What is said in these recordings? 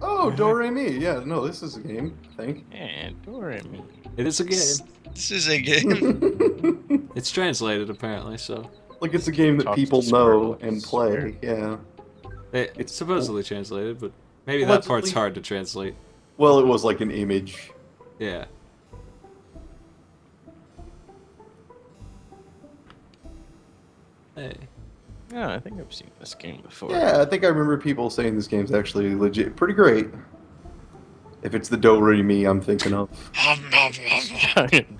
Oh, Do Re Mi. Yeah, no, this is a game. I think. Yeah, Doremi. It is a game. This is a game. It's translated apparently, so like it's a game that people know and play. Yeah. it, it's It's- supposedly translated, but maybe Well, that part's it's- hard to translate. Well, it was like an image. Yeah. Hey. Yeah, I think I've seen this game before. Yeah, I think I remember people saying this game's actually legit, pretty great. If it's the Do Re Mi I'm thinking of. Giant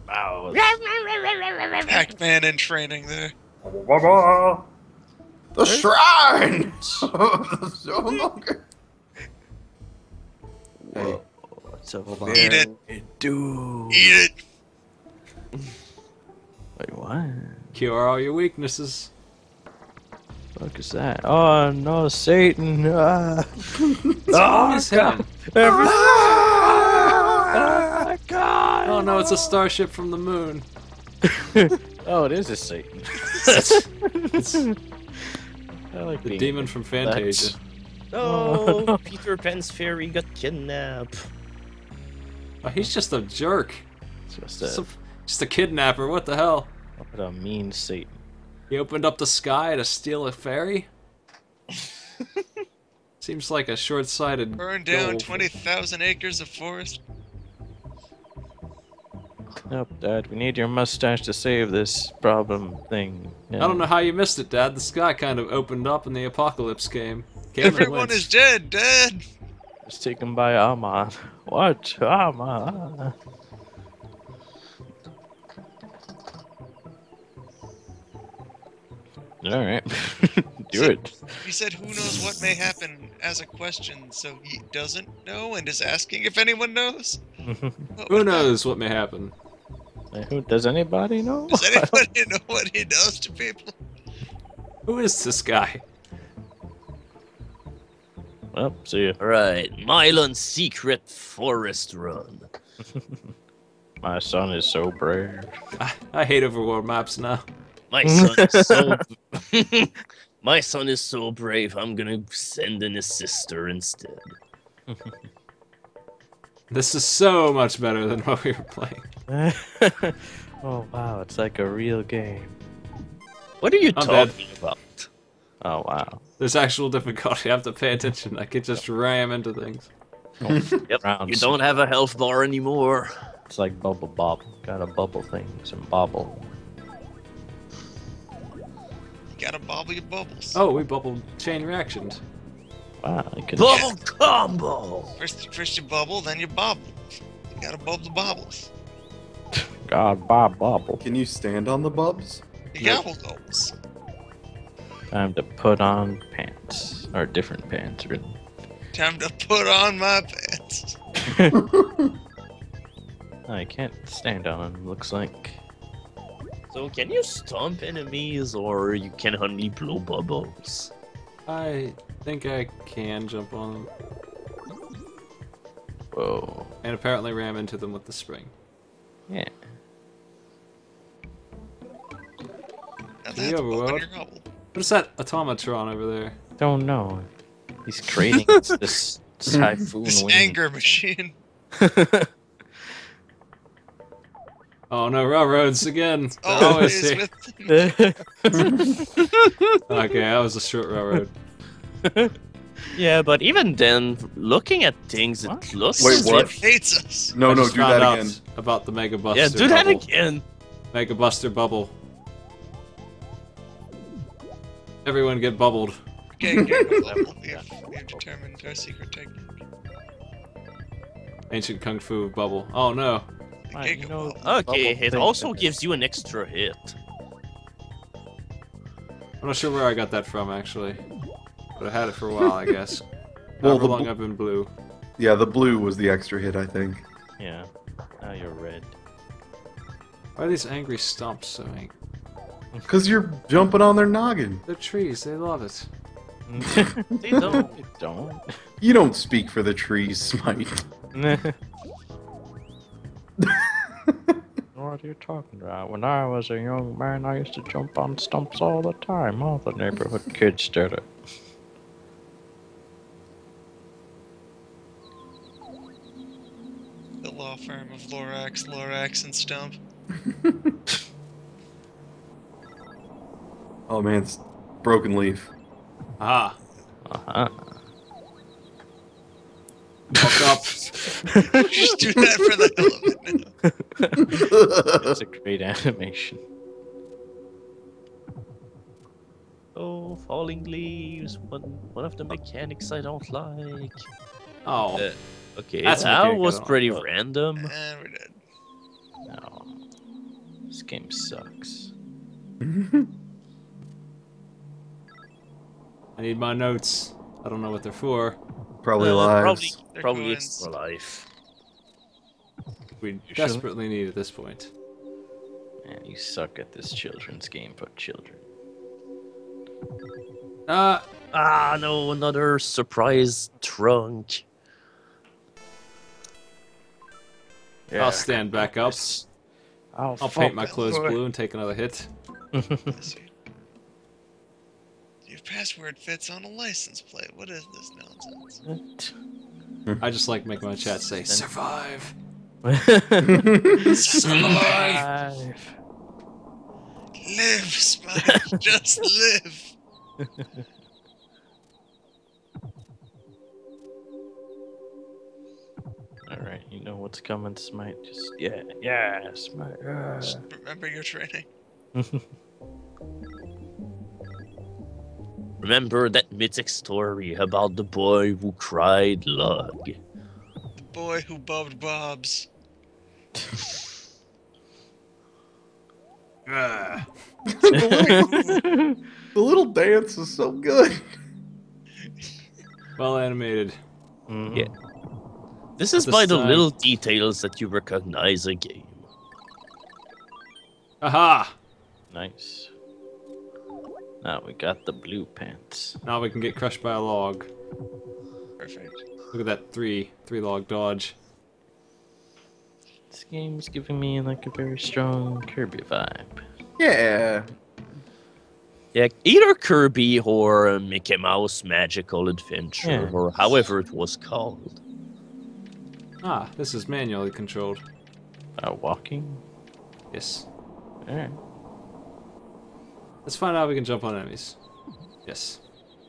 mouths. Pac-Man in training there. The shrine. hey, What's a Hold on. Eat it. Do. Eat it. Wait, what? Cure all your weaknesses. Fuck is that? Oh no, Satan! Ah. It's always him. Every- oh god! Oh no, it's a starship from the moon. oh, it is a Satan. It's I like the demon from Fantasia. Oh, Peter Pan's fairy got kidnapped. Oh, he's just a jerk. Just Just a, a, just a kidnapper. What the hell? what a mean Satan. He opened up the sky to steal a fairy? Seems like a short-sighted. Burn down goal. 20,000 acres of forest. Nope, Dad. We need your mustache to save this problem thing. I don't know how you missed it, Dad. The sky kind of opened up and the apocalypse came. came Everyone went. is dead, Dad! It's taken by Amon. What? Amon? Alright. Do So- it. He said, "Who knows what may happen?" as a question, so he doesn't know and is asking if anyone knows. Who would knows what may happen? Who, does anybody know? happen? Does anybody know what he does to people? Who is this guy? well, see ya. Alright, Milon's secret forest run. My son is so brave. I, I hate overworld maps now. My son is so My son is so brave, I'm gonna send in his sister instead. This is so much better than what we were playing. oh wow, it's like a real game. What are you I'm talking about? Oh wow. There's actual difficulty. I have to pay attention. I could just ram into things. Oh, yep, you don't have a health bar anymore. It's like bubble bobble. Gotta bubble things and bobble. You gotta bobble your bubbles. Oh, we bubble chain reactions. Wow, I can. Bubble combo! First, first you bubble, then you bobble. You gotta bubble the bobbles. God, Bob bobble. can you stand on the bubs? You gobble gobbles. Time to put on pants or different pants, really. Time to put on my pants. I can't stand on them. Looks like. So can you stomp enemies or you can only blow bubbles? I think I can jump on them. Whoa. And apparently ram into them with the spring. Yeah. Now The that's bumping overworld. your gobble. What is that automatron over there? Don't know. He's creating this typhoon This wind. anger machine. Oh no, railroads again. They're Oh, always is here. with Okay, that was a short railroad. Yeah, but even then, looking at things, it What? looks Wait, as what? if- hates us. No, I no, do that again. About the Mega Buster. Yeah, do that bubble. again. Mega Buster bubble. Everyone get bubbled. Okay, okay, level. We have, we have determined our secret technique. Ancient Kung Fu bubble. Oh no. The Right, you know- Okay, Bubble it thing. also gives you an extra hit. I'm not sure where I got that from actually. But I had it for a while, I guess. Well, However the long I've been blue. Yeah, the blue was the extra hit, I think. Yeah. Now you're red. Why are these angry stumps so angry? Cause you're jumping on their noggin. They're trees, they love it. They don't. You don't. You don't speak for the trees, Smite. what are you talking about. When I was a young man, I used to jump on stumps all the time. All the neighborhood kids did it. The law firm of Lorax, Lorax, and Stump. oh man, it's broken leaf. Ah. Uh huh fuck up. Just do that for the hell of it. It's a great animation. Oh, falling leaves. One one of the mechanics I don't like. Oh, Uh, Okay, That's a that was pretty like. random. and we're dead. No. This game sucks. I need my notes. I don't know what they're for. Probably Uh, lives. Probably, They're probably coins. extra life. We You should- desperately need at this point. Man, you suck at this children's game for children. Uh, Ah, no, another surprise trunk. I'll stand back up. I'll, I'll paint my clothes blue and take another hit. Let's see. Your password fits on a license plate. What is this nonsense? I just like making my chat say survive. Survive. Live, Spike. Just live. All right, you know what's coming, Smite. Just yeah, yeah, Smite. yeah. Just remember your training. Remember that mythic story about the boy who cried lug? The boy who bubbed bobs. Ah. the little dance is so good. Well animated. Mhm. Yeah. This is This by the little details that you recognize a game. Aha! Nice. Now we got the blue pants. Now we can get crushed by a log. Perfect. Look at that three three log dodge. This game's giving me like a very strong Kirby vibe. Yeah. Yeah, either Kirby or uh, Mickey Mouse Magical Adventure, Yeah. or however it was called. Ah, this is manually controlled. Uh, walking. Yes. All right. Let's find out if we can jump on enemies. Yes.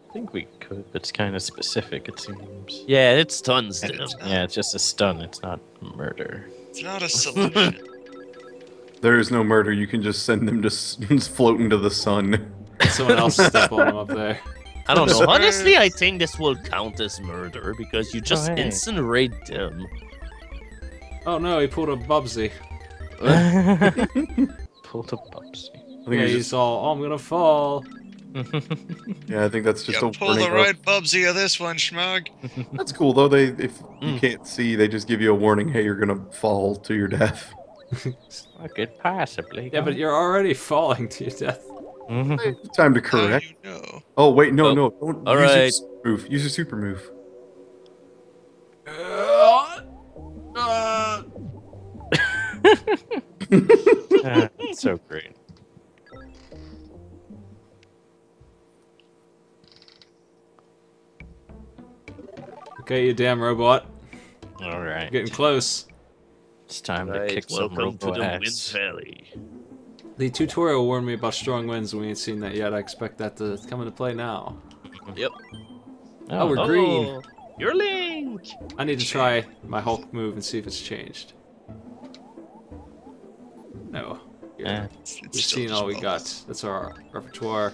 I think we could. but It's kind of specific. It seems. Yeah, it's stuns them. it's Yeah, it's just a stun. It's not murder. it's not a solution. There is no murder. You can just send them to s- float into the sun. Someone else step on him up there. I don't know. Honestly, I think this will count as murder because you just hey. incinerate them. Oh no, he pulled a Bubsy. Pulled a Bubsy. I think Yeah, it's he's just, all, oh, I'm gonna fall. yeah, I think that's just You a pull the of- right bubsy of this one, schmug. That's cool though. They if you Mm. can't see, they just give you a warning. Hey, you're gonna fall to your death. I could possibly. Yeah, but you're already falling to your death. Mhm. Time to correct. you know? Oh wait, no, Oh, no. Don't all use your super move. Use your super move. Ah, so great. Okay, you damn robot. All right. Getting close. It's time to Right, kick some welcome to robo the Wind. Valley. The tutorial warned me about strong winds. And we ain't seen that yet. I expect that to come into play now. Yep. Oh, we're green. Oh, You're Link. I need to try my Hulk move and see if it's changed. No. Eh, It's, it's We've still seen all we got. That's our repertoire.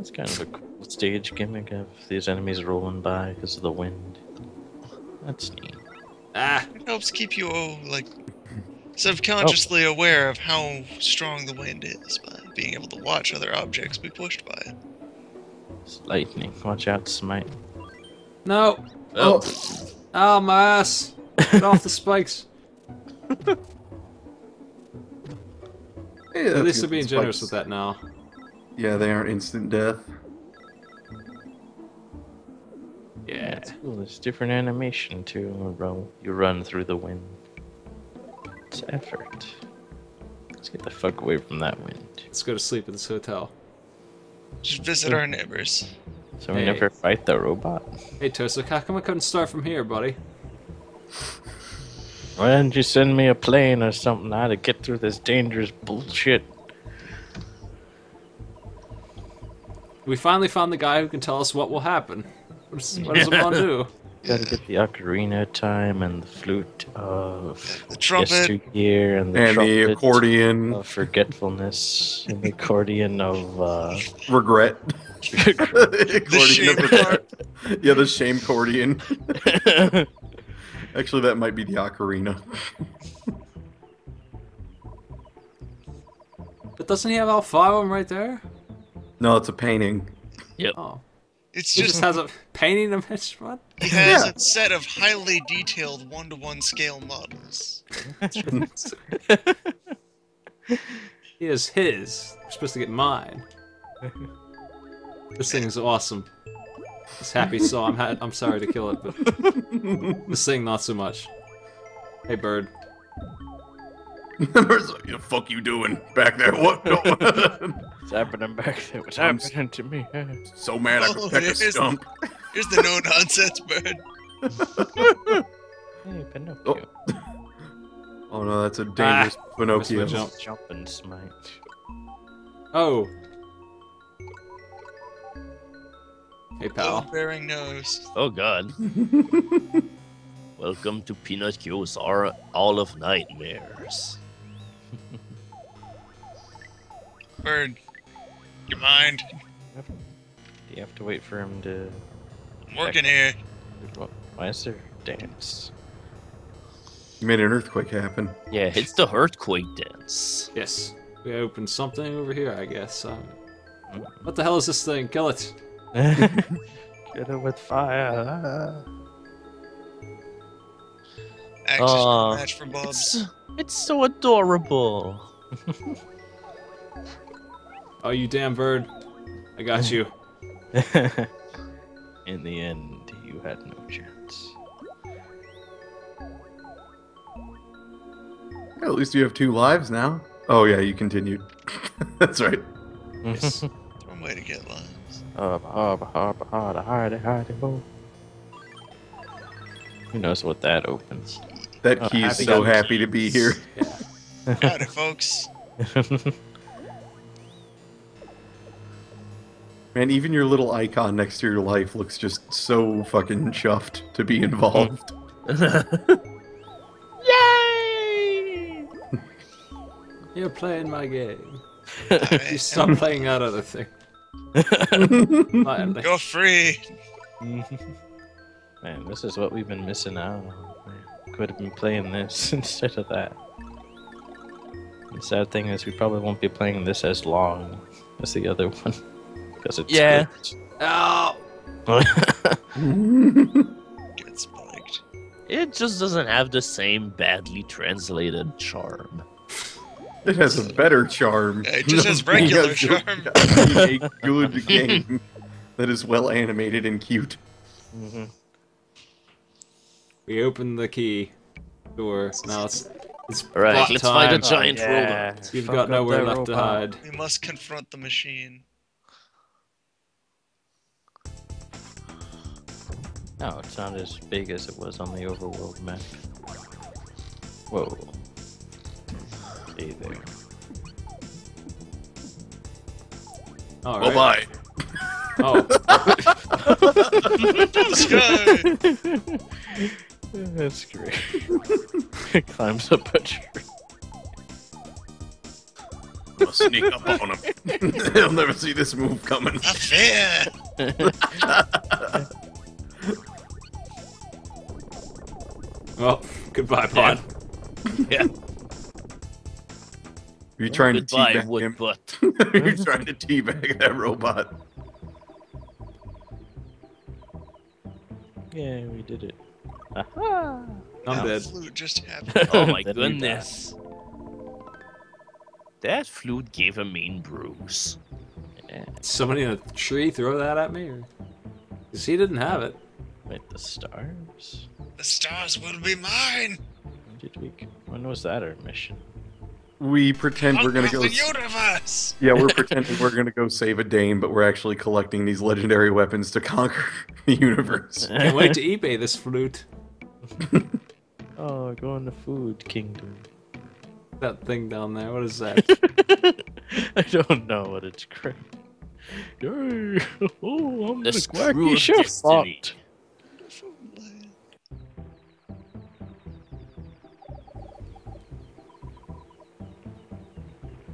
it's kind of a cool stage gimmick of these enemies rolling by because of the wind. That's neat. Ah! It helps keep you oh, like subconsciously aware of how strong the wind is by being able to watch other objects be pushed by it. It's lightning. Watch out, Smite. No! Oh, Oh, my ass! Get off the spikes! Hey, At least they're being generous Spikes. with that now. Yeah, they aren't instant death. Different animation too. You run, you run through the wind. It's effort. Let's get the fuck away from that wind. Let's go to sleep at this hotel. Just visit our neighbors. So we Hey. never fight the robot. Hey, Tosa, how come I couldn't start from here, buddy? Hey, Tosa, how come I couldn't start from here, buddy? Why didn't you send me a plane or something? I had to get through this dangerous bullshit. We finally found the guy who can tell us what will happen. What does, what does it want to do? Gotta get the ocarina time and the flute of The trumpet. yesteryear and the and the accordion of forgetfulness and the accordion of uh, regret. accordion shame of regret. Yeah, the shame accordion. Actually, that might be the ocarina. But doesn't he have all five of them right there? No, it's a painting. Oh. It's He just just has a painting of his what? he has Yeah. a set of highly detailed one-to-one scale models. He is his. We're supposed to get mine. This thing is awesome. It's happy, so I'm ha- I'm sorry to kill it, but this thing not so much. Hey, bird. Where's the the fuck you doing back there? What? No. What's happening back there? What's I'm happening to me? so mad I Oh, could peck a it is. stump. Here's the no-nonsense bird. Hey, Pinocchio. Oh. oh no, that's a dangerous ah, Pinocchio. missed jump. Jump and smite. Oh. Hey, pal. Bearing nose. Oh god. Welcome to Pinocchio's Aura All of Nightmares. Bird. Your mind. Do you have to wait for him to? I'm working here. Why is there dance? You made an earthquake happen. Yeah, it's the earthquake dance. Yes. We opened something over here, I guess. Um, what the hell is this thing? Kill it. Get it with fire. Axe is match for Bob's. It's, it's so adorable. Oh, you damn bird. I got you. In the end, you had no chance. Yeah, at least you have two lives now. Oh yeah, you continued. That's right. Yes. One way to get lives. Ho. Who knows what that opens? That Oh, key is happy so happy to be here. Howdy, folks. Man, even your little icon next to your life looks just so fucking chuffed to be involved. Yay! You're playing my game. You stop playing that other thing. Finally. Go free. Man, this is what we've been missing out on. Man, could have been playing this instead of that. The sad thing is, we probably won't be playing this as long as the other one. Because it's Yeah. Ow! good. Get spiked. It just doesn't have the same badly translated charm. It has a better charm. Yeah, it just has regular It charm. a good game that is well animated and cute. Mhm. We open the key door. Now it's it's Alright, let's time. find a giant Oh, yeah. robot. You've Fuck got nowhere that left to hide. We must confront the machine. No, it's not as big as it was on the overworld map. Whoa. Okay, there. All Bye-bye. Oh, That's great. it climbs up a tree. I'll sneak up on him. He'll never see this move coming. A fear! well, goodbye, Pod. Yeah. You're trying to Goodbye, teabag wood him. butt. You're trying to teabag that robot. Yeah, we did it. Aha! I'm That dead. flute just happened. Oh my Then we die. goodness. That flute gave a mean bruise. Yeah, Somebody in a tree throw that at me? Or... Cause he didn't have it. Wait, the stars? The stars will be mine! When did we? When was that our mission? we pretend we're gonna go. the universe. Yeah, we're pretending we're gonna go save a dame, but we're actually collecting these legendary weapons to conquer the universe. Can't wait to eBay this flute. oh, going the food kingdom. That thing down there. What is that? I don't know what it's called. Yay! Oh, I'm The the, screw quacky of chef bot.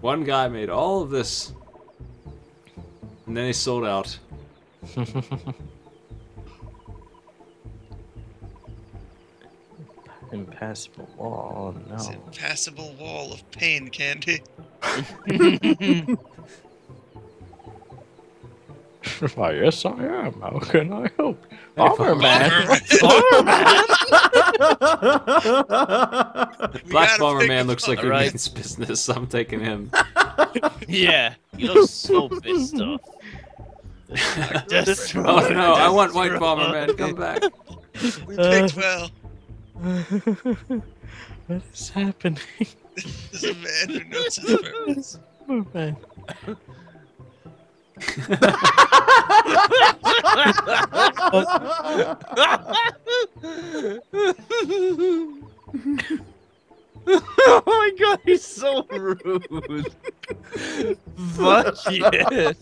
One guy made all of this, and then he sold out. Impassable wall. Oh, It's no. an impassable wall of pain candy. Why, yes, I am. How can I help? Hey, Bomberman. We Black gotta Bomber Man looks like he Alright. means business. So I'm taking him. yeah, he looks so pissed off. Destroy, Oh no, I want White destroy. Bomber Man. Come back. We picked uh, well. what is happening? There's a man who knows his purpose. Bomberman. Oh my god, he's so rude. Fuck yes.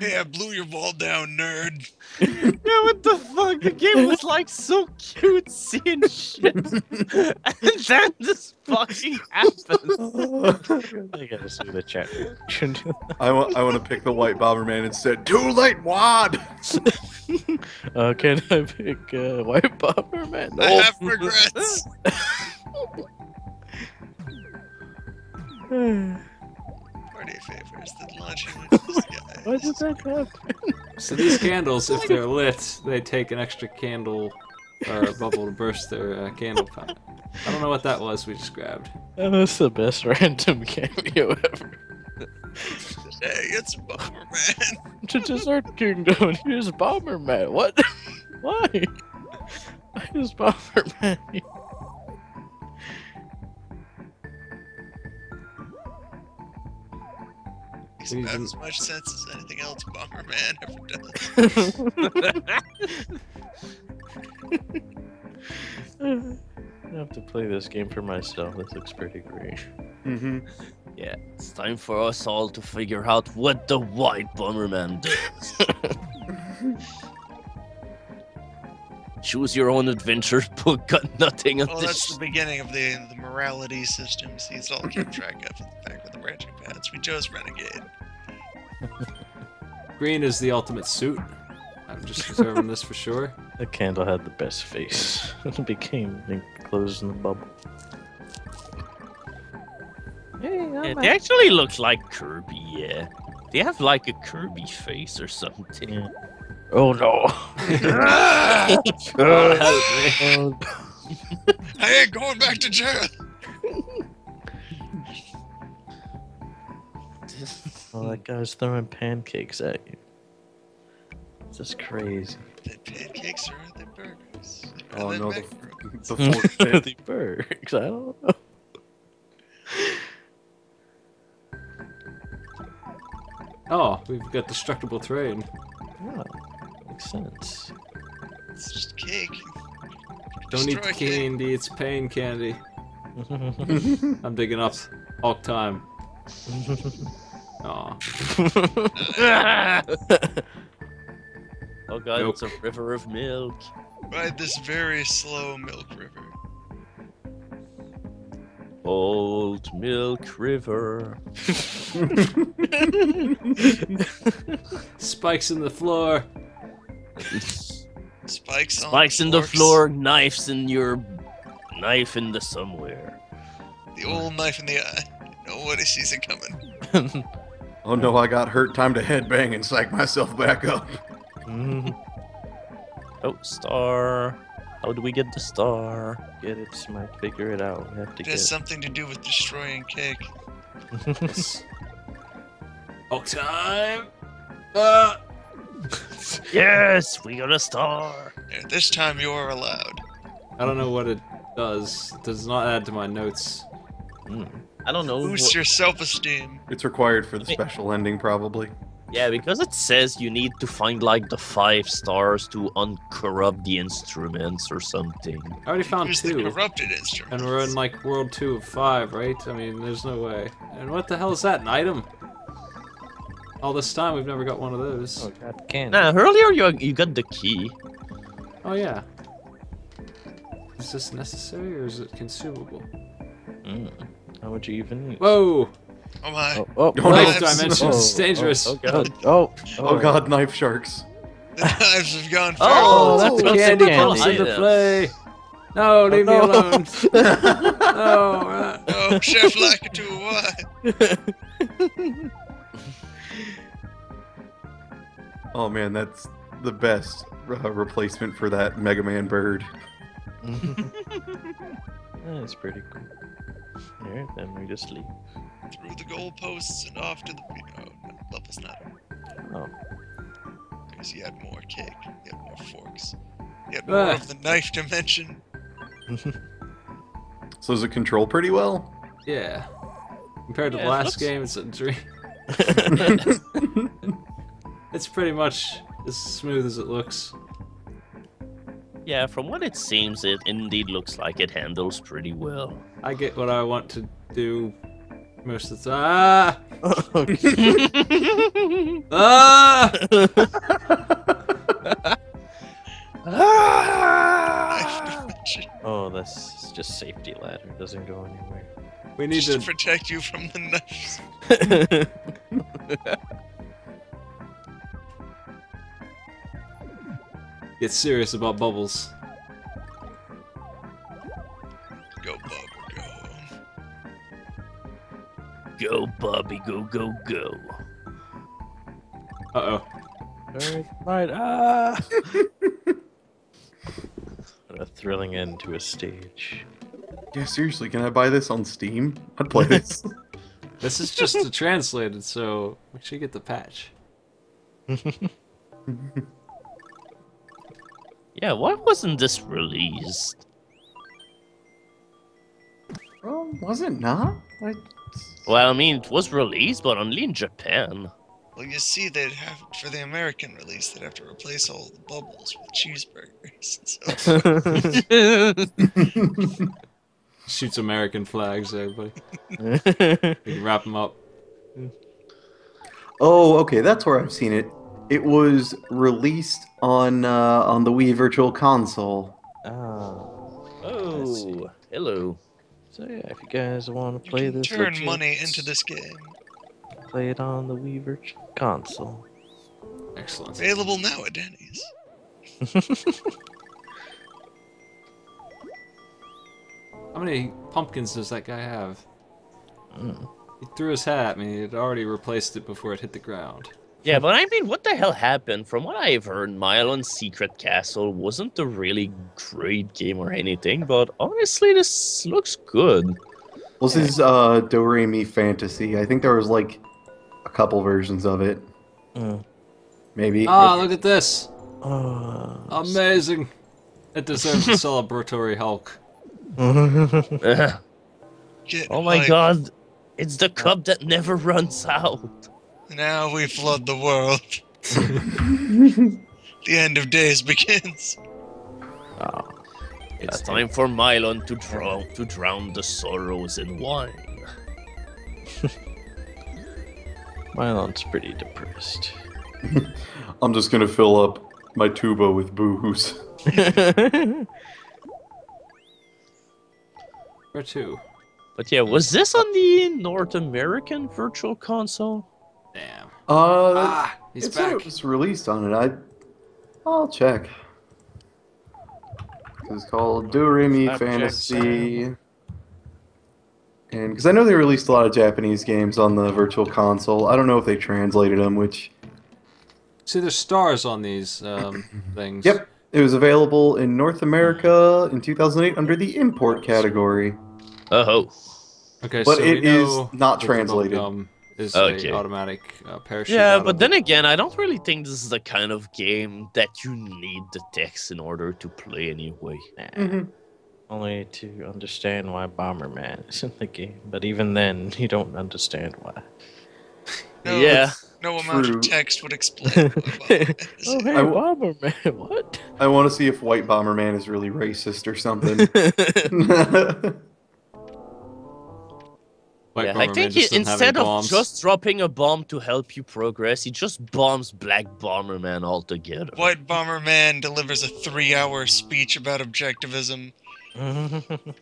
Hey, I blew your wall down, nerd. Yeah, what the fuck? The game was like so cutesy and shit. and then this fucking happened. I gotta see the chat reaction. I want. I want to pick the white Bomberman instead. Too late, Wad. uh, can I pick uh, White Bomberman? I No. have regrets. Party favors that launch you into the sky. Why did that happen? So these candles, if they're lit, they take an extra candle or a bubble to burst their uh, candle pot. I don't know what that was we just grabbed. That was the best random cameo ever. Hey, it's Bomberman. To Dessert Kingdom, here's Bomberman. What? Why? Why is Bomberman? Makes about in- as much sense as anything else Bomberman ever does. I have to play this game for myself. This looks pretty great. Mm-hmm. Yeah, it's time for us all to figure out what the White Bomberman does. Choose your own adventure, but got nothing on Well, this. that's the beginning of the the morality system. See, it's all kept track of at the back with the branching paths. We chose Renegade. Green is the ultimate suit. I'm just reserving this for sure. The candle had the best face. it became enclosed in the bubble. Hey, Yeah, they actually look like Kirby, yeah. They have like a Kirby face or something. Yeah. Oh no! God oh, help me. I ain't going back to jail. oh, that guy's throwing pancakes at you. This is crazy. The pancakes are the burgers. Oh no, the, macaroni. the the bergs. I don't know. Oh, we've got destructible terrain. Yeah, makes sense. It's just cake. Don't eat Destroy the cake. candy, it's pain candy. I'm digging up all time. Aw. oh god, Milk. it's a river of milk. Ride this very slow milk river. Old Milk River. Spikes in the floor. Spikes on Spikes in the floor, knives in your knife in the somewhere. The old knife in the eye. Nobody sees it coming. Oh no, I got hurt. Time to headbang and psych myself back up. Oh, star. How do we get the star? Get it, Smite. Figure it out. We have to It has it. something to do with destroying cake. oh, time. Uh, Yes, we got a star. There, This time you are allowed. I don't know what it does. It does not add to my notes. Hmm. I don't know. Boost what- your self-esteem. It's required for the special ending, probably. Yeah, because it says you need to find like the five stars to uncorrupt the instruments or something. I already found Use the two. corrupted instruments. And we're in like world two of five, right? I mean, there's no way. And what the hell is that? An item? All this time we've never got one of those. Oh god, can. Nah, earlier you you got the key. Oh yeah. Is this necessary or is it consumable? Mm. How would you even use? Whoa! Oh my. Oh, oh, Oh, Life no. dimensions. Oh, dangerous. Oh, oh god. Oh, Oh god, knife sharks. The knives have gone Oh, far. that's Oh, what's candy in comes candy. into play. No, leave me alone. no. uh, Oh, Chef Lakitu, why? Oh man, that's the best uh, replacement for that Mega Man bird. That's pretty cool. Alright, then we just leave. Through the goalposts and off to the. Oh, no, level's not. Oh. Because he had more cake, you had more forks, you had more Ah. of the knife dimension. So does it control pretty well? Yeah. Compared to Yeah, the last looks- game, it's a dream. It's pretty much as smooth as it looks. yeah, from what it seems, it indeed looks like it handles pretty well. I get what I want to do most of the time. Ah! ah! Knife dimension. oh, that's just safety ladder. Doesn't go anywhere. We need Just to to. protect you from the knives. get serious about bubbles. Go, Bubba, go. go, Bobby, go, go, go. Uh oh. Alright, right. Ah! what a thrilling end to a stage. Yeah, seriously, can I buy this on Steam? I'd play this. This is just a translated, so we should get the patch. Yeah, why wasn't this released? oh, was it not? I... Well, I mean, it was released, but only in Japan. Well, you see, they'd have for the American release, they'd have to replace all the bubbles with cheeseburgers. So Shoots American flags, everybody. We can wrap them up. Oh, okay, that's where I've seen it. It was released on uh, on the Wii Virtual Console. Ah. oh, hello. So yeah, if you guys want to you play can this, turn legit, money into this game. Play it on the Wii Virtual Console. Excellent. Available now at Denny's. How many pumpkins does that guy have? Mm. He threw his hat at me. It already replaced it before it hit the ground. Yeah, but I mean, what the hell happened? From what I've heard, Milon's Secret Castle wasn't a really great game or anything, but honestly, this looks good. Well, this is uh, Doremi Fantasy. I think there was like a couple versions of it. Mm. Maybe. Ah, look at this! Uh, Amazing! It deserves a celebratory Hulk. Oh my hyped. god, it's the cup that never runs out. Now we flood the world. the end of days begins. ah, It's time for Milon to drown to drown the sorrows in wine. Milon's pretty depressed. I'm just gonna fill up my tuba with booze. Where to? But yeah, was this on the North American Virtual Console? Damn. Uh, Ah, he's it said back. it was released on it. I, I'll check. It's called Doremi Slapjack Fantasy. And because I know they released a lot of Japanese games on the Virtual Console, I don't know if they translated them. Which, See, there's stars on these um, things. yep, it was available in North America in 2008 under the import category. Oh, Okay, But so it we is not that the translated. Bubblegum Is Okay. a automatic uh, parachute. yeah, but then again, I don't really think this is the kind of game that you need the text in order to play anyway. Nah. Mhm. only to understand why Bomberman is in the game. But even then, you don't understand why. No, yeah. No amount True. of text would explain. what oh, hey, I w- Bomberman, what? I want to see if White Bomberman is really racist or something. White Yeah, I think he, just doesn't have any instead of bombs. just dropping a bomb to help you progress, he just bombs Black Bomberman altogether. White Bomberman delivers a three-hour speech about objectivism.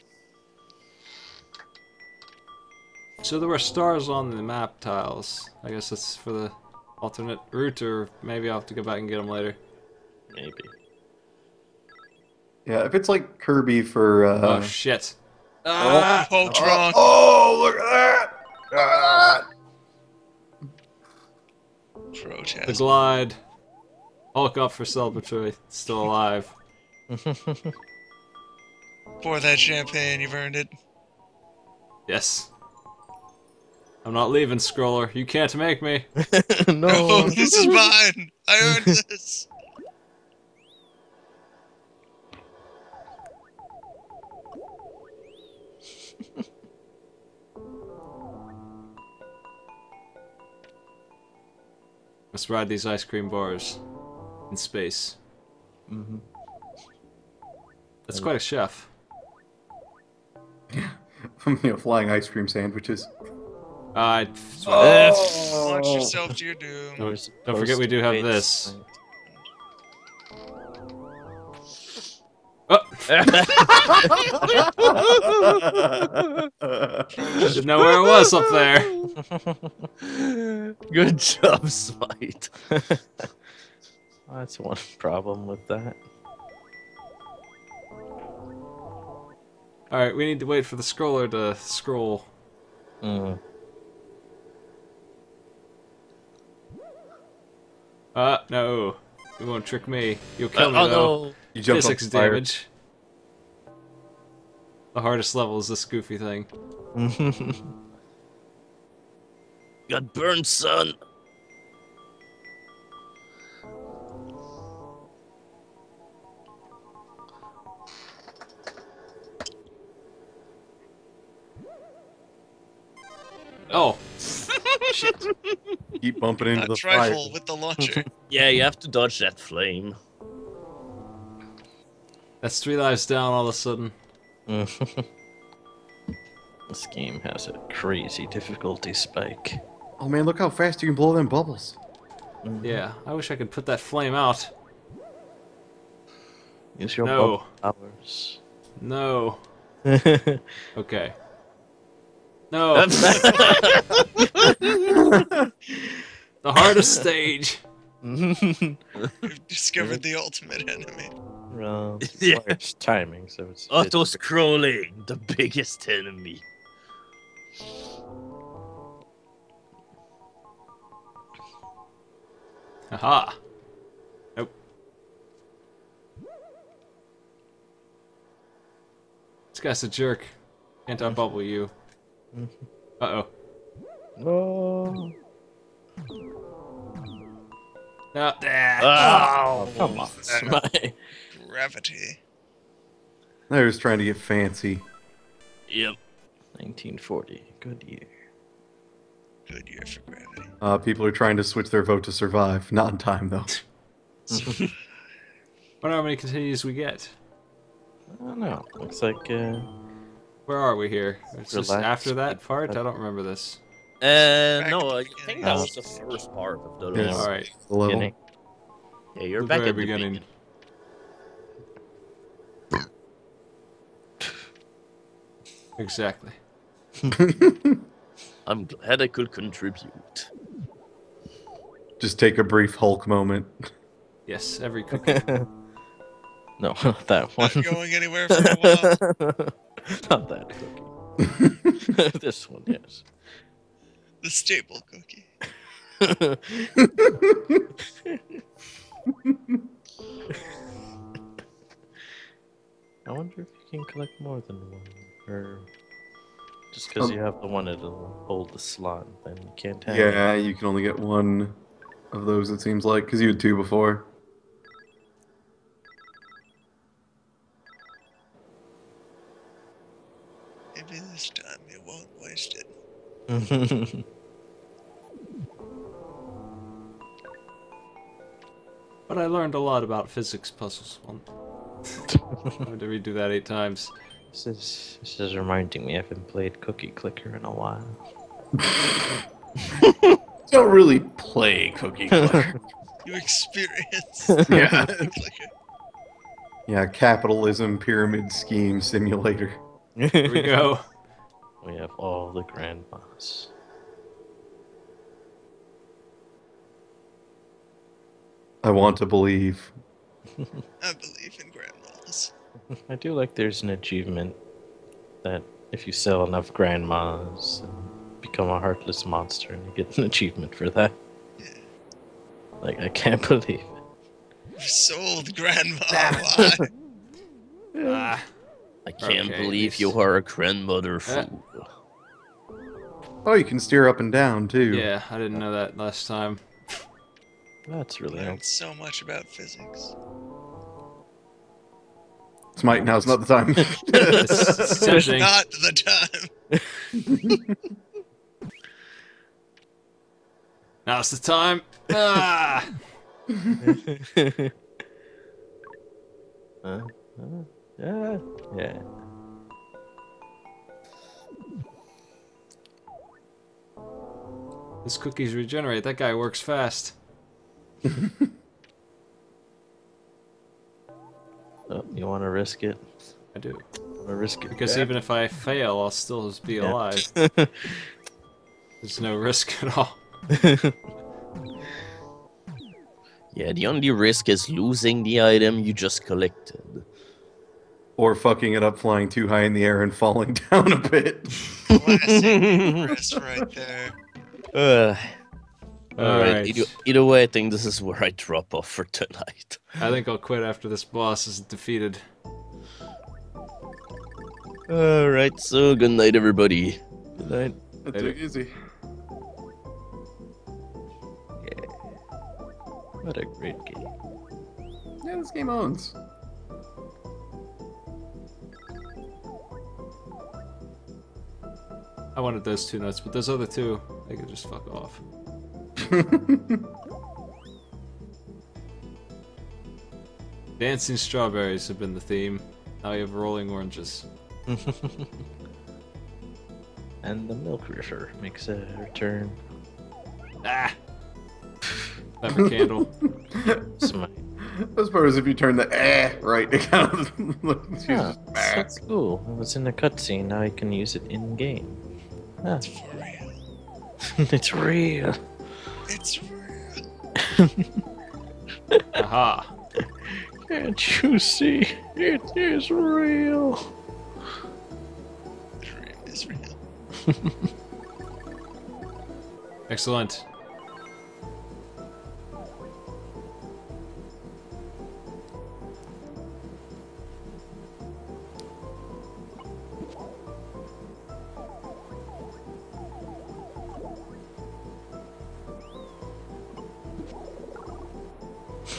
So there were stars on the map tiles. I guess that's for the alternate route, or maybe I'll have to go back and get them later. Maybe. yeah, if it's like Kirby for. Uh, oh shit! Ah! Oh, Voltron! oh, look at that! Ah. The glide. Hulk up for celebratory. Still alive. Pour that champagne, you've earned it. Yes. I'm not leaving, Scroller. You can't make me. No, no. this is mine! I earned this! Let's ride these ice cream bars in space. Mhm. That's quite a chef. you know, flying ice cream sandwiches. Uh, Launch yourself to your doom. Don't- don't forget we do have this. Didn't know where it was up there. Good job, Smite. That's one problem with that. Alright, we need to wait for the scroller to scroll. Mm. Uh, no. You won't trick me. You'll kill me oh though. no. You jump Physics on fire. damage. The hardest level is this goofy thing. Got burned, son. Oh, Keep bumping into Not the trifle fire. with the launcher. Yeah, you have to dodge that flame. that's three lives down all of a sudden. this game has a crazy difficulty spike. Oh man, look how fast you can blow them bubbles. Yeah, I wish I could put that flame out. Use your No. bubble powers. No. Okay. No. the hardest stage. We've discovered the ultimate enemy. well, Yeah. requires timing, so it's Auto scrolling, the biggest enemy. Aha. Nope. This guy's a jerk. Can't unbubble you. Uh oh. No. No. ah. Oh, Come on, Smite. Gravity. They're just trying to get fancy. Yep. 1940. Good year. Good year for gravity. Uh, people are trying to switch their vote to survive. Not in time though. Wonder how many continues we get. I don't know. Looks like uh, Where are we here? It's just after that part? I don't remember this. Uh, no, I think that was the first part of the Yeah. Alright. The level. beginning. Yeah, you're The back at the beginning. beginning. Exactly. I'm glad I could contribute. Just take a brief Hulk moment. Yes, every cookie. no, not that one. Not going anywhere for a while. not that cookie. this one, yes. The staple cookie. I wonder if you can collect more than one, or just because Um, you have the one it'll hold the slot, then you can't have. Yeah, you can only get one of those. It seems like because you had two before. Maybe this time you won't waste it. But I learned a lot about physics puzzles. One. I had to redo that eight times. This is this is reminding me I haven't played Cookie Clicker in a while. Don't really play Cookie Clicker. You experience. yeah. Yeah, capitalism pyramid scheme simulator. Here we go. We have all the grandmas. I want to believe. I believe in grandmas. I do like there's an achievement that if you sell enough grandmas and become a heartless monster and you get an achievement for that. Like I can't believe it. You sold grandma. Why? Ah, I can't Okay, believe this- you are a grandmother Uh, fool. Oh, you can steer up and down too. yeah, I didn't know that last time. That's really Learned so much about physics. Smite, now's not the time. It's, it's. Not the time. Now's the time. Ah! Huh? Huh? Yeah. Yeah. This cookies regenerate. That guy works fast. Oh, you want to risk it? I do. Want to risk it? Because even if I fail, I'll still just be Yeah. alive. There's no risk at all. Yeah, the only risk is losing the item you just collected. or fucking it up flying too high in the air and falling down a bit. Classic Chris right there. Uh, All Alright, right. either, either way, I think this is where I drop off for tonight. I think I'll quit after this boss is defeated. Alright, so good night, everybody. Good night. That's Later. easy. What a great game. Yeah, this game owns. I wanted those two notes, but those other two, they could just fuck off. Dancing strawberries have been the theme. Now you have rolling oranges. and the milk river makes a return. Ah! Pepper candle. Smite. Best part is if you turn the eh right, it kind of she's Yeah, just, that's, "Ah." that's cool. It was in the cutscene. Now you can use it in game. Ah, For real. it's real. It's real. Aha! Can't you see? It is real. Dream is real. Excellent.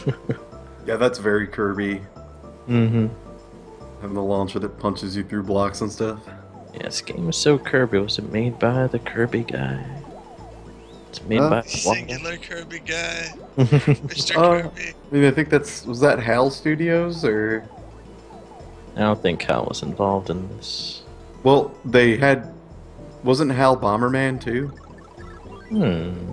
Yeah, that's very Kirby. Mm-hmm. Having the launcher that punches you through blocks and stuff. Yeah, this game is so Kirby. Was it made by the Kirby guy? It's made Huh? by Singular Kirby guy. Mr. Uh, Kirby. I mean, I think that's was that HAL Studios or I don't think Hal was involved in this. well, they had wasn't HAL Bomberman too? Hmm.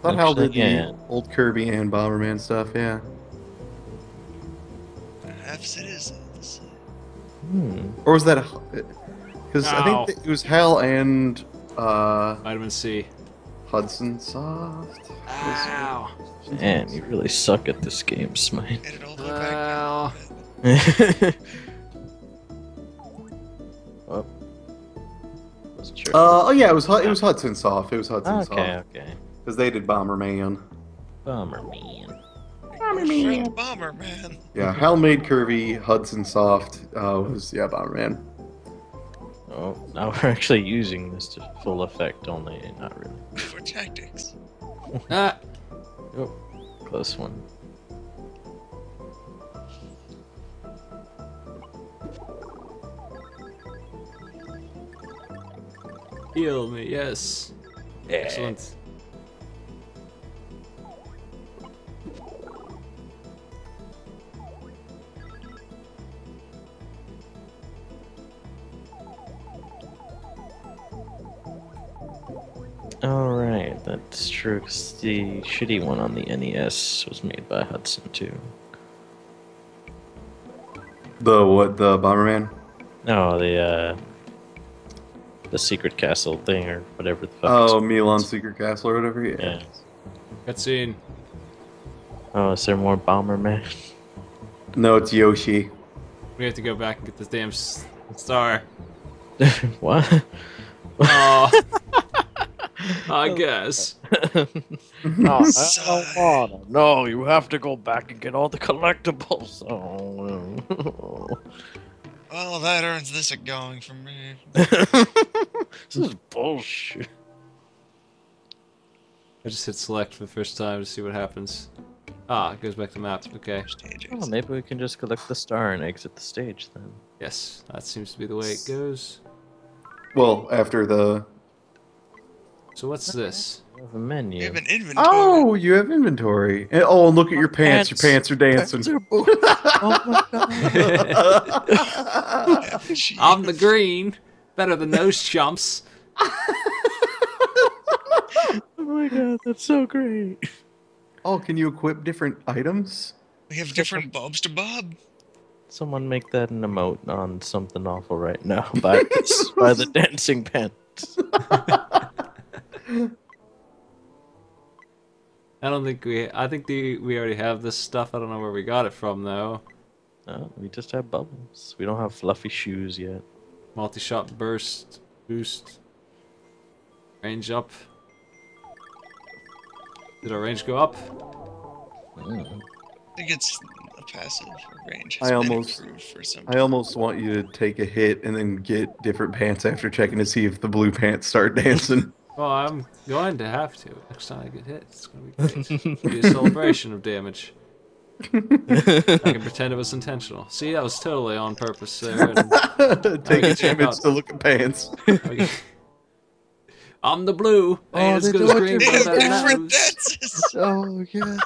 I thought HAL Actually, did yeah. the old Kirby and Bomberman stuff. Yeah. Perhaps it is. Hmm. Or was that because I Ow. think it was HAL and uh, Vitamin C. Hudson Soft. Ow! Man, you really suck at this game, Smite. Get it all the way back Well, oh. Let's. Uh, oh yeah, it was Hu- it was Hudson Soft. It was Hudson okay, Soft okay. Because they did Bomberman. Bomberman. man. Your friend Bomber Man. Yeah, HAL made Kirby, Hudson Soft uh, was yeah Bomberman. Oh, now we're actually using this to full effect, only not really. For tactics. ah! Oh, close one. Heal me, yes. Excellent. The shitty one on the NES was made by Hudson too. The what? The Bomberman? No, the uh, the secret castle thing or whatever the fuck. Oh, Milon Secret Castle or whatever. Yeah. Yeah. Cutscene. Oh, is there more Bomberman? No, it's Yoshi. We have to go back and get this damn star. what? Oh. I guess. no, I don't wanna. No, you have to go back and get all the collectibles. Oh. Well, that earns this a going for me. this is bullshit. I just hit select for the first time to see what happens. Ah, it goes back to map. Okay. Stages. Oh, maybe we can just collect the star and exit the stage then. Yes, that seems to be the way it goes. Well, after the. So what's this? We have a menu. We have an inventory. Oh, you have inventory. And- Oh, and look at your pants. Your pants are dancing. oh my god. I'm the green. Better than those chumps. oh my god, that's so great. oh, can you equip different items? we have different bobs to bob. Someone make that an emote on something awful right now by, by the dancing pants. I don't think we. I think the we already have this stuff. I don't know where we got it from though. No, we just have bubbles. We don't have fluffy shoes yet. Multi-shot burst, boost, range up. Did our range go up? Mm. I think it's a passive range. I almost- for some. I almost want you to take a hit and then get different pants after checking to see if the blue pants start dancing. Well, I'm going to have to. Next time I get hit, it's going to be great. It'll be a celebration of damage. I can pretend it was intentional. See, that was totally on purpose there. and- take a check chance out. to look at pants. I'm the blue. Ain't Oh, as they good do as green, but have better than different dances. oh yeah.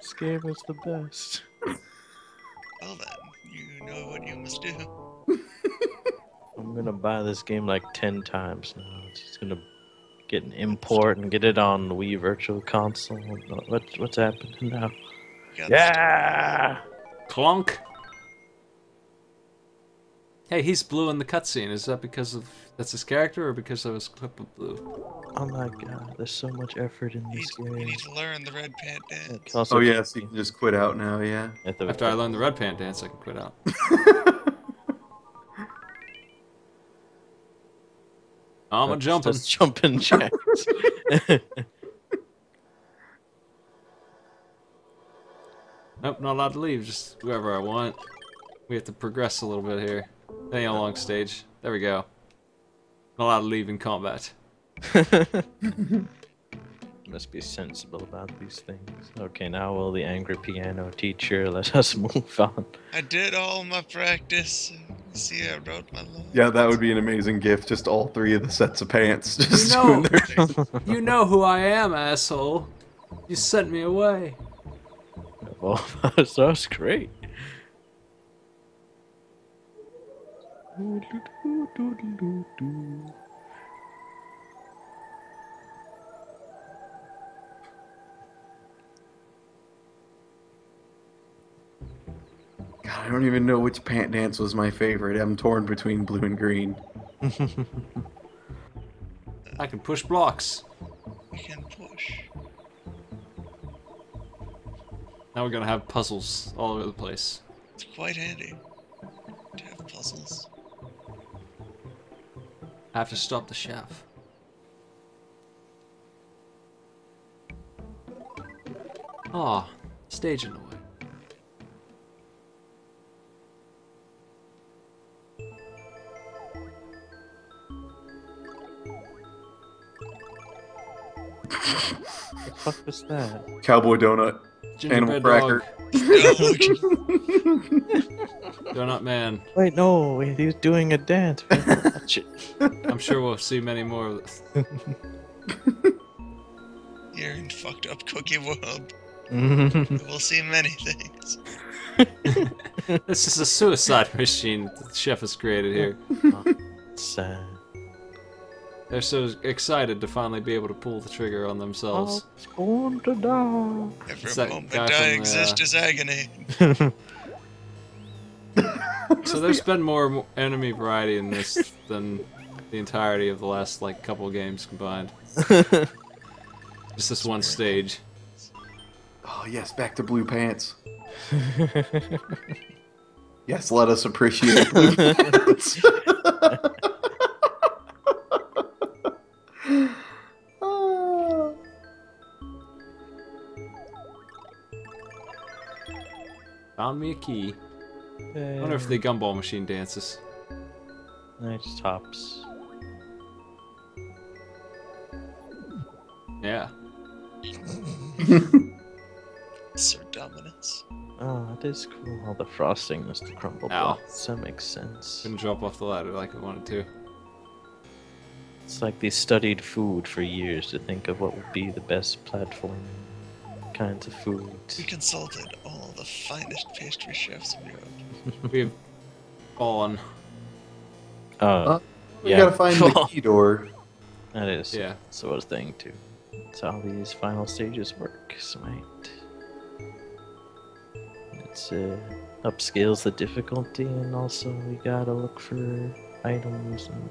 this game is the best. Well then, you know what you must do. I'm gonna buy this game like ten times now. It's just gonna get an import and get it on the Wii Virtual Console. What, what what's happening now? Yeah. Clunk. Hey, he's blue in the cutscene. Is that because of that's his character or because of his clip of blue? Oh my god, there's so much effort in You this game. you game. need to learn the red pant dance. also Oh be- yeah, so you can just quit out now. Yeah. at After I learn the red pant dance, I can quit out. I'm a jumping. just jumping jacks. Nope, not allowed to leave. Just whoever I want. We have to progress a little bit here. Ain't a long stage. There we go. Not allowed to leave in combat. Must be sensible about these things. Okay, now will the angry piano teacher let us move on? I did all my practice. See, I wrote my lines. Yeah, that would be an amazing gift. Just all three of the sets of pants. Just know- You know who I am, asshole. You sent me away. Oh, that's, that's great. God, I don't even know which pant dance was my favorite. I'm torn between blue and green. I can push blocks. I can push. Now we're gonna have puzzles all over the place. It's quite handy to have puzzles. I have to stop the chef. Ah, stage in the way. What the fuck was that? Cowboy donut. Gingerbread Animal cracker. dog. Dog. Donut Man. Wait, no, he's doing a dance. We have to Watch it. I'm sure we'll see many more of this. Here in fucked up cookie world, we'll see many things. This is a suicide machine the chef has created here. sad. They're so excited to finally be able to pull the trigger on themselves. It's going to die. Every It's moment I from, exist uh, is agony. So there's been more enemy variety in this than the entirety of the last like couple games combined. Just this one stage. Oh yes, back to blue pants. Yes, let us appreciate blue pants. Found me a key. I wonder if the gumball machine dances. Nice tops. Yeah. Sir Dominance. Oh, that is cool. All the frosting is the crumble Ow. blocks. That makes sense. Couldn't drop off the ladder like I wanted to. It's like they studied food for years to think of what would be the best platform kinds of food. We consulted all the finest pastry chefs in Europe. We've fallen. Uh, Uh, we Yeah. gotta find the key door. that is Yeah. sort of thing too. That's how these final stages work, Smite. It's uh, upscales the difficulty, and also we gotta look for items and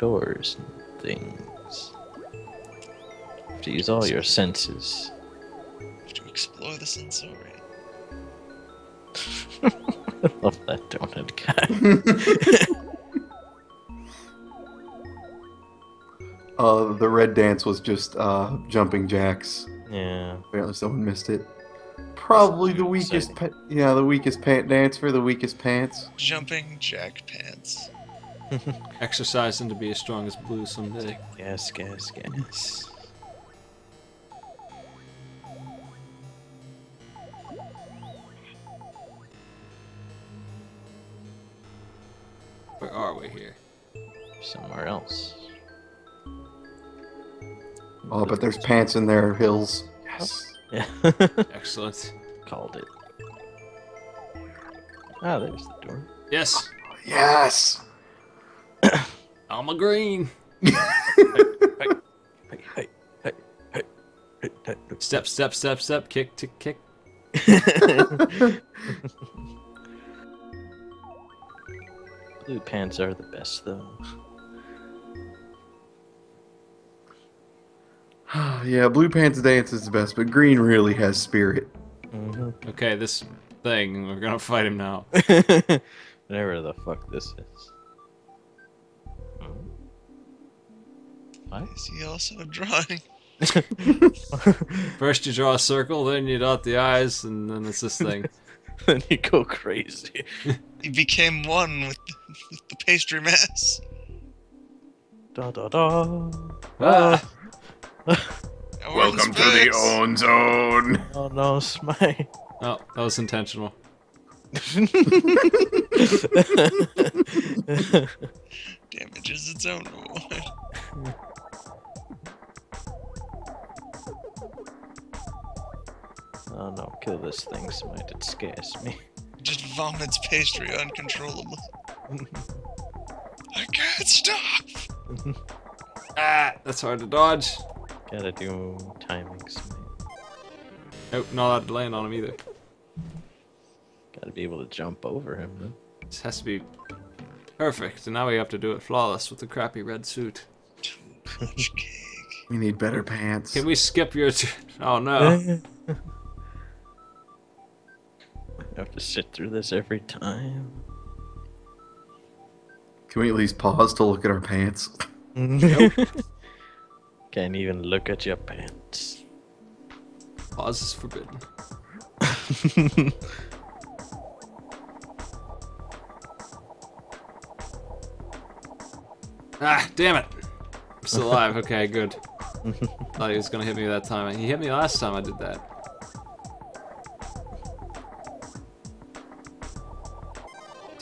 doors and things. You have to use all your senses. To explore the sensorium. I love that donut guy. Uh, the red dance was just uh, jumping jacks. yeah. Apparently, someone missed it. Probably the weakest. Pa- yeah, the weakest pant dance for the weakest pants. Jumping jack pants. Exercising to be as strong as blue someday. Gas, gas, gas. Where are we here? Somewhere else. Oh, but there's pants in there, hills. Yes. Yeah. Excellent. Called it. Ah, there's the door. Yes! Yes. I'm a green! Hey, hey, hey, hey, hey, hey. Step, step, step, step, kick, tick, kick. Blue pants are the best, though. yeah, blue pants dance is the best, but green really has spirit. hmm Okay, this thing, we're gonna fight him now. Whatever the fuck this is. What? Is he also drawing? First you draw a circle, then you dot the eyes, and then it's this thing. then you go crazy. He became one with, with the pastry mass. Da da da. Ah! Now we're in space. Own Zone. Oh no, Smite. Oh, that was intentional. Damage is its own reward. Oh no, kill this thing, Smite. It scares me. Just vomits pastry uncontrollably. I can't stop. Ah! That's hard to dodge. Gotta do timing, Smite. Nope, not allowed to land on him either. Gotta be able to jump over him, though. This has to be perfect, and now we have to do it flawless with the crappy red suit. Too much cake. We need better pants. Can we skip your t- Oh no. You have to sit through this every time. Can we at least pause to look at our pants? Nope. Can't even look at your pants. Pause is forbidden. Ah, damn it! I'm still alive. Okay, good. Thought he was gonna hit me that time. He hit me last time I did that.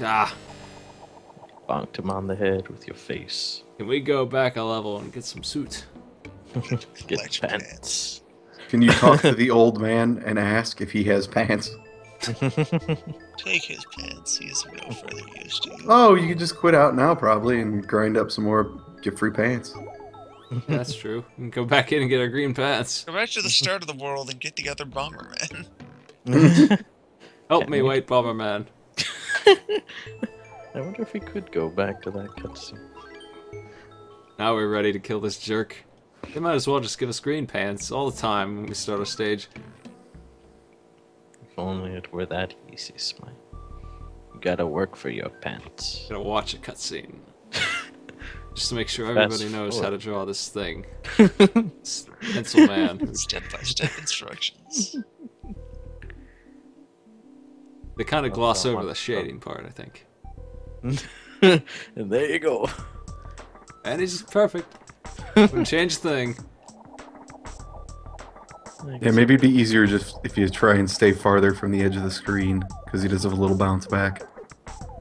Ah, Bonked him on the head with your face. can we go back a level and get some suit? Get Collect your pants. Can you talk to the old man and ask if he has pants? Take his pants. He is no further use to you. Oh, you could just quit out now, probably, and grind up some more, get free pants. That's true. We can go back in and get our green pants. Go back to the start of the world and get the other Bomberman. Help me, we? White Bomberman. I wonder if we could go back to that cutscene. Now we're ready to kill this jerk. They might as well just give us green pants all the time when we start a stage. If only it were that easy, Smite. You gotta work for your pants. Gotta watch a cutscene. just to make sure Fast everybody knows how to draw this thing. Pencil Man. Step by step instructions. They kind of That's gloss over the to shading part, I think. and there you go. And he's perfect. Wouldn't change a thing. Yeah, maybe it'd be easier just if you try and stay farther from the edge of the screen, because he does have a little bounce back.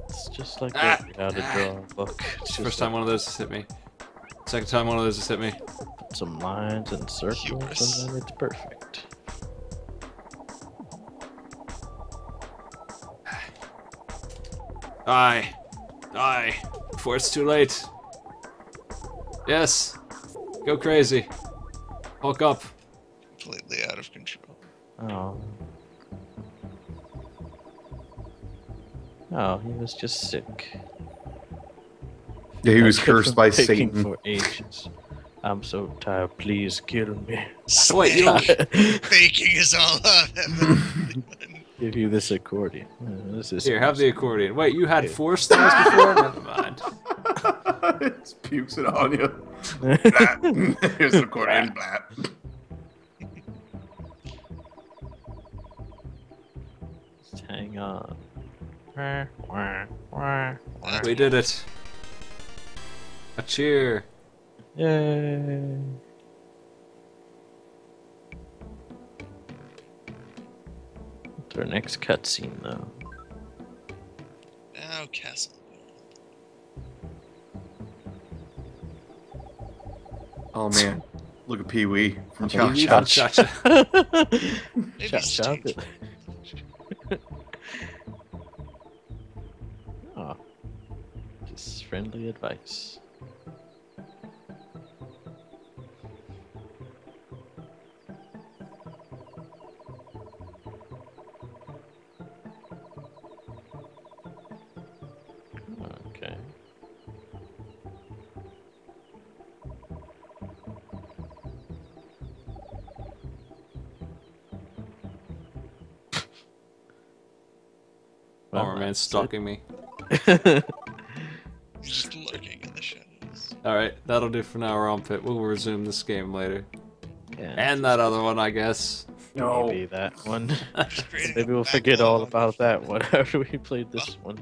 It's just like Ah! every how to draw a book. It's First time one of those has hit me. Second time one of those has hit me. put some lines and circles, Hubris. and then it's perfect. Die. Die. Before it's too late. Yes. Go crazy. Hulk up. Completely out of control. Oh. Oh, he was just sick. Yeah, he was That cursed by Satan. for ages. I'm so tired. Please kill me. Wait, you don't- Baking is all up. Give you this accordion. This is Here, have the accordion. Wait, you had four stars before? Never mind. it pukes it on you. Blah. Here's the accordion. Blah. Just hang on. We did it. A cheer. Yay! What's our next cutscene, though? Now castle. Oh man, look at Pee Wee from Pee Cha Wee Cha. Cha-Cha. Maybe Chop, Steve. chop it. oh, just friendly advice. Well, Bomberman that's stalking me. Just lurking in the shadows. Alright, that'll do for now, Armpit. We'll resume this game later. Yeah, And that other one, I guess. No. maybe that one. Maybe we'll forget all about that one after we played this one.